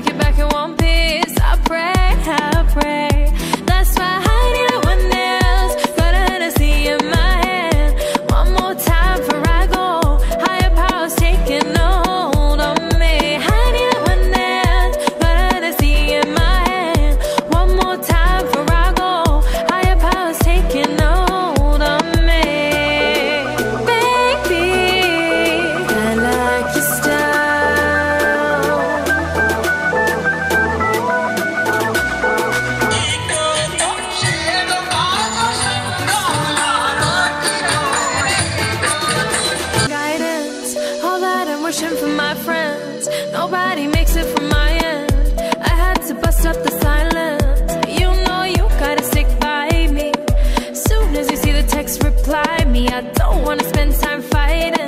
take it back in one He makes it from my end. I had to bust up the silence. You know you gotta stick by me. Soon as you see the text, reply me. I don't wanna spend time fighting.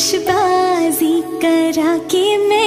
बाजि के मे